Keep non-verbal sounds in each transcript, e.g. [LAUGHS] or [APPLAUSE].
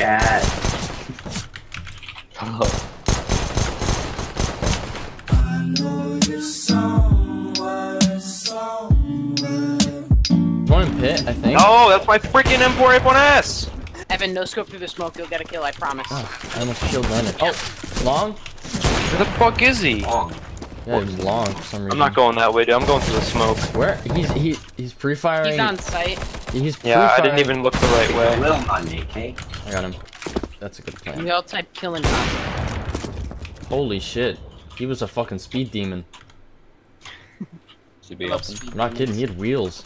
cat. One in pit, I think. Oh, that's my freaking M4A1S! Evan, no scope through the smoke. You'll get a kill. I promise. Oh, I almost killed Leonard. Oh, long? Where the fuck is he? Long. Yeah, he's long for some reason. I'm not going that way, dude. I'm going through the smoke. Where? He's he he's pre-firing. He's on site. He's Yeah, I didn't even look the right way. Will on me, okay? I got him. That's a good plan. We all type killing. Holy shit. He was a fucking speed demon. Should be Love open. speed I'm not kidding, he had wheels.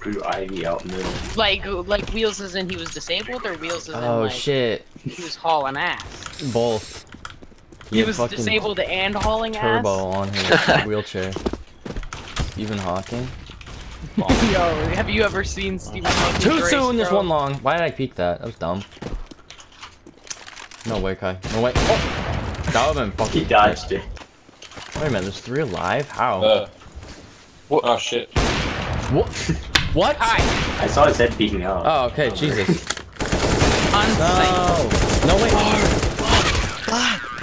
Threw Ivy out middle. Like, like wheels as in he was disabled, or wheels as in Oh like shit. he was hauling ass. Both. He had was fucking disabled and hauling Turbo ass. on his [LAUGHS] wheelchair. Stephen Hawking. [LAUGHS] Yo, have you ever seen Stephen Hawking Too race, soon, there's one long. Why did I peek that? That was dumb. No way, Kai. No way. Oh! That would've been fucking. He dodged it. Wait a minute, there's three alive? How? Uh. What? Oh shit. what? What? Hi, I saw his head peeking out. Oh, okay, Jesus. on site. No! No,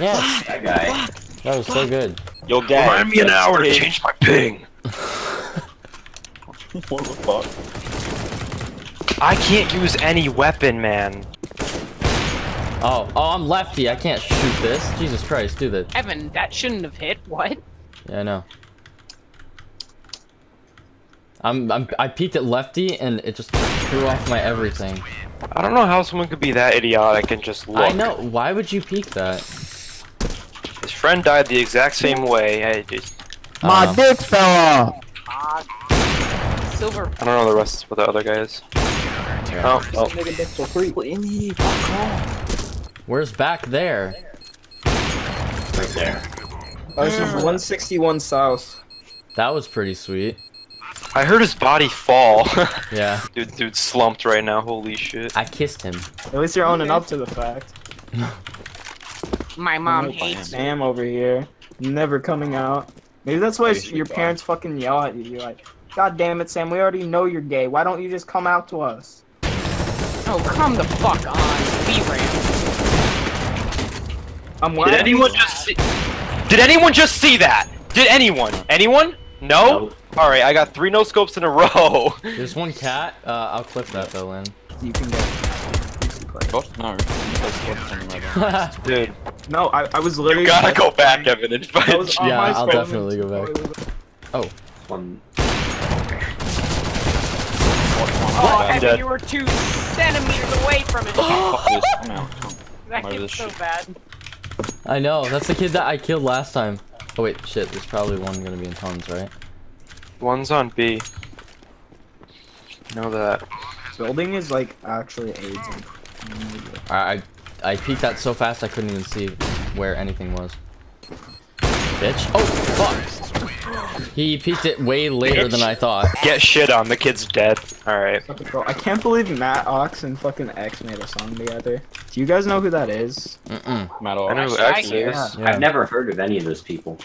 wait! Yes! That guy. That was so good. Yo, gang. Remind me an hour to change my ping. [LAUGHS] what the fuck? I can't use any weapon, man. Oh, oh, I'm lefty. I can't shoot this. Jesus Christ, do that. Evan, that shouldn't have hit. What? Yeah, I know. I'm, I'm, I peeked at lefty and it just threw off my everything. I don't know how someone could be that idiotic and just look. I know. Why would you peek that? His friend died the exact same way. I just, My um, dick fell off. Silver. I don't know the rest what the other guy is. Oh, oh. Where's back there? Right there. I was just 161 south. That was pretty sweet. I heard his body fall. [LAUGHS] Yeah. dude, dude slumped right now. Holy shit. I kissed him. At least you're owning up to the fact. [LAUGHS] My mom No, hates me. Sam over here, never coming out. Maybe that's why Usually your fine. parents fucking yell at you. You're like, God damn it, Sam, we already know you're gay. Why don't you just come out to us? Oh, come the fuck on. We ran. I'm Did anyone these- just see? Did anyone just see that? Did anyone? Anyone? No? Nope. Alright, I got three no scopes in a [LAUGHS] row. There's one cat. Uh, I'll clip that though, Lynn. You can get. What? No. That's something like. Dude, No, I, I was literally. you gotta go back, Evan, and find Yeah, I'll phone definitely go back. and- oh. One. Oh, I'm Evan, dead. you were two centimeters away from it. [LAUGHS] Fuck this. [LAUGHS] I'm out. that kid's so shit. bad. I know. That's the kid that I killed last time. Oh wait, shit. There's probably one gonna be in tons, right? One's on B. Know that. Building is like actually AIDS. I I, I peeked that so fast I couldn't even see where anything was. Bitch. Oh fuck. He peeked it way later than I thought. Get shit on, the kid's dead. Alright. I can't believe Matt Ox and fucking X made a song together. Do you guys know who that is? Mm-mm. Matt I know who I X hear. is. Yeah. I've never heard of any of those people.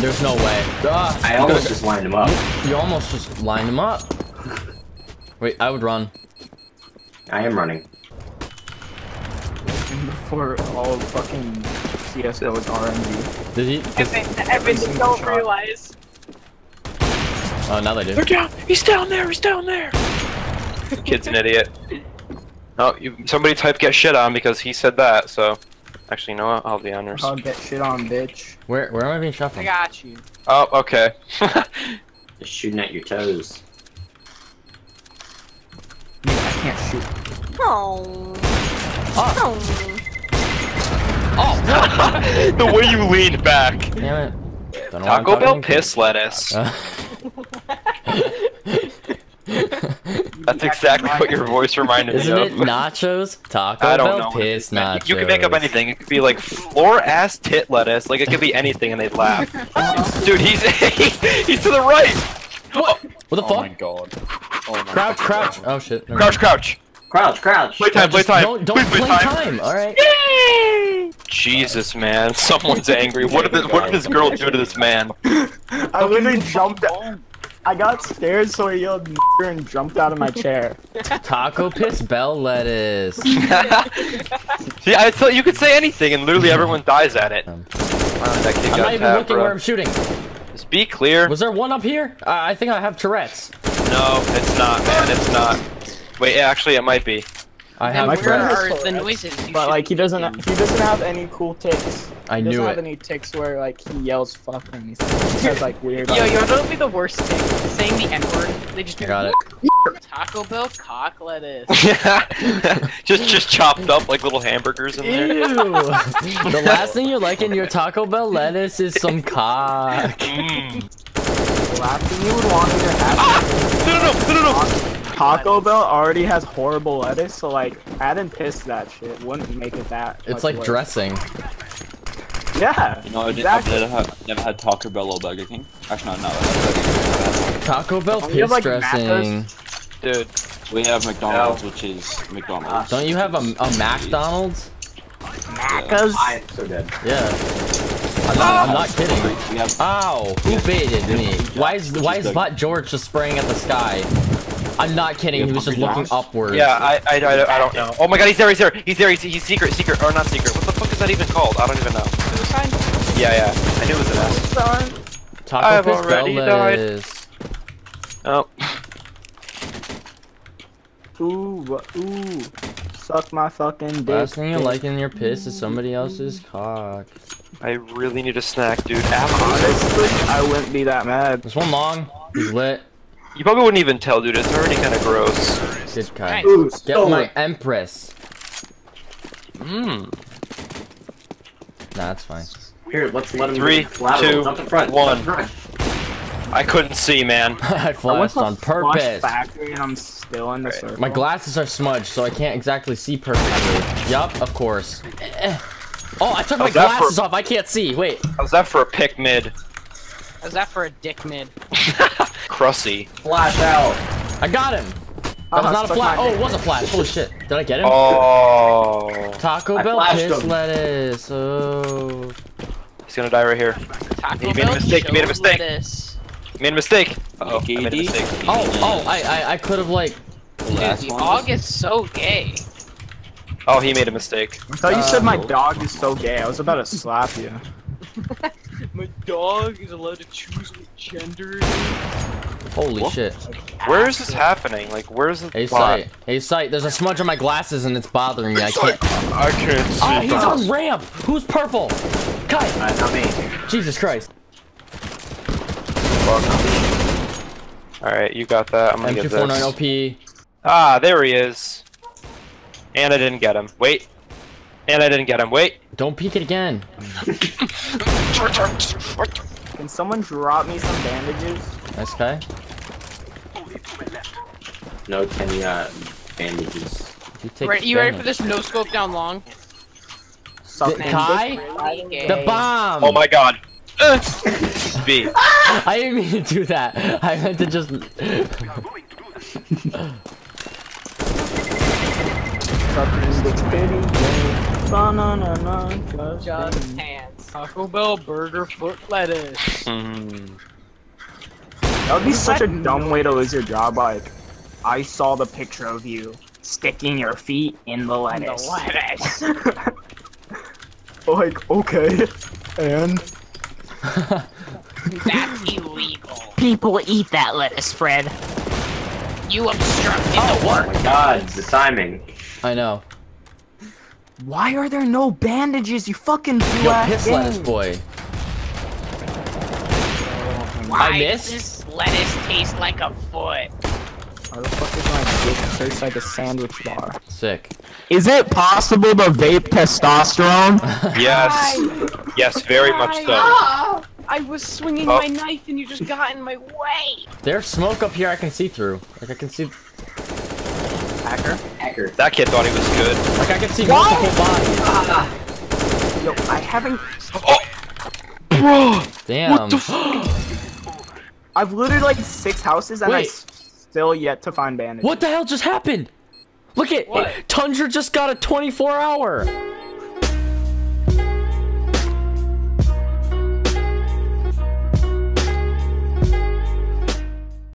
There's no way. Ah, I almost could've- just lined them up. You almost just lined him up. Wait, I would run. I am running. Before all fucking CSGO is RNG. Did he? 'cause- Evan, Evan, you don't realize. Oh, now they do. They're down! He's down there! He's down there! Kid's an idiot. Oh, you, somebody type get shit on because he said that, so. Actually, you know what? I'll be honest. I'll get shit on, bitch. Where where am I being shot from? I got you. Oh, okay. [LAUGHS] Just shooting at your toes. I can't shoot. Oh. Oh, [LAUGHS] the way you leaned back. damn it. Don't know Taco Bell piss lettuce. Uh, [LAUGHS] That's exactly what your voice reminded Isn't me it of. [LAUGHS] nachos? Taco I don't Bell know. piss nachos. You can make up anything. It could be like floor ass tit lettuce. Like it could be anything, and they'd laugh. Dude, he's he's to the right. What What the Oh fuck? my god. Oh my Crouch, god. crouch. Oh shit. never Crouch, crouch. Crouch, crouch! Play time, play Just time. Don't, don't Please play play time. All right. Yay! Jesus, man. [LAUGHS] Someone's angry. [LAUGHS] What did this, what did this girl do to this man? [LAUGHS] I literally jumped. Out. I got scared, so I yelled and jumped out of my chair. Taco piss bell lettuce. See, I thought you could say anything, and literally everyone dies at it. Um, Wow, that kid I'm got not even tapped, looking bro. where I'm shooting. Just be clear. Was there one up here? Uh, I think I have Tourette's. No, it's not, man. It's not. Wait, yeah, actually, it might be. I Now, have My friend Tourette's. has are the noises? You But like he doesn't, making? he doesn't have any cool ticks. I he knew doesn't have any ticks where like he yells "fuck" or anything. He has like [LAUGHS] weird. Yo, like, yo, that'll be the worst thing. Saying the N word. They just be Got it. Taco Bell cock lettuce. Yeah. [LAUGHS] just, just chopped up like little hamburgers in there. Ew. [LAUGHS] the last thing you like in your Taco Bell lettuce is some cock. Mm. the last thing you would want in your happy No, no, no, no, no, no. Taco Bell already has horrible lettuce, so like adding piss to that shit wouldn't make it that. It's much like worse. dressing. Yeah. You know, I did, Exactly. I've never had, never had Taco Bell or Burger King. Actually, no, no. Taco Bell Don't you have, piss like, dressing. Dude, We have McDonald's, which is McDonald's. Don't you have a, a McDonald's? Macca's. I'm so dead. Yeah. I'm not, I'm not oh. kidding. We have Ow! Who baited me? Why is why is Butt George just spraying at the sky? I'm not kidding. He was just looking upwards. yeah, I, I, I, I don't know. Oh my god, he's there, he's there, he's there, he's, he's secret, secret, or not secret. What the fuck is that even called? I don't even know. Suicide? Yeah, yeah, I knew it was an S. Taco I've piss already bell died. lettuce. Oh, Ooh, ooh. Suck my fucking dick. Last thing you dick. like in your piss is somebody else's cock. I really need a snack, dude. Apples. Honestly, I wouldn't be that mad. There's one long. He's lit. You probably wouldn't even tell, dude. It's already kind of gross. Good guy. Nice. Ooh, Get stolen. my Empress. Mmm. Nah, that's fine. Here, let's let him Three, two, jump in front, one. jump in front. I couldn't see, man. [LAUGHS] I I flashed to on purpose. Factory and I'm still in the Right. circle. My glasses are smudged, so I can't exactly see perfectly. Yup, of course. Eh. Oh, I took my How's that for- glasses off. I can't see. Wait. How's that for a pick mid? How's that for a dick mid? [LAUGHS] Crusty. Flash out. I got him. That was Uh-huh, not a flash. Oh, it was a flash. Holy shit. Did I get him? Oh. Taco Bell flashed piss him. lettuce. Oh. He's gonna die right here. Taco You made a mistake, you made a mistake. lettuce. Made a mistake. Uh oh, I made a mistake. Oh, oh, I, I, I could have like. the Dude, the dog is so gay. Oh, he made a mistake. I thought you said my Uh, dog is so gay. I was about to slap you. [LAUGHS] My dog is allowed to choose what gender. Holy What? shit. Where is this happening? Like, where's the Hey, spot? sight. Hey, sight. There's a smudge on my glasses and it's bothering me. I can't. I can't see. Oh, he's on ramp. Who's purple? Kai. Uh, not me. Jesus Christ. Alright, you got that. I'm gonna get M249 this. OP. Ah, there he is. And I didn't get him. Wait. And I didn't get him. Wait. Don't peek it again. [LAUGHS] Can someone drop me some bandages? Nice Kai. No, Kenny, uh, bandages. You take Right, you ready for this no scope down long? Suck The- Kai? The bomb. Oh my god. Uh. [LAUGHS] B. I didn't mean to do that. I meant to just. Just Just saying. hands. Taco Bell burger foot lettuce. Mm. That would be such a dumb way to lose your job. Like, I saw the picture of you sticking your feet in the lettuce. The lettuce. lettuce. [LAUGHS] like, okay. And [LAUGHS] That's illegal. People eat that lettuce, Fred. You obstructed the oh work. Oh work. my god, the timing. I know. why are there no bandages? You fucking Yo, black piss lettuce boy. Why I does missed? This lettuce taste like a foot? Why the fuck is my dick tastes like a sandwich bar? Sick. Is it possible to vape testosterone? [LAUGHS] Yes. Yes, very much so. Ah! I was swinging Oh. my knife and you just got in my way. There's smoke up here I can see through. Like I can see. Hacker? Hacker. That kid thought he was good. Like I can see multiple bodies. Yo, I haven't. Oh! Bro! Damn. [GASPS] [GASPS] [GASPS] I've looted like six houses and I Wait. s- still yet to find bandages. what the hell just happened? Look at What? Tundraa just got a 24 hour.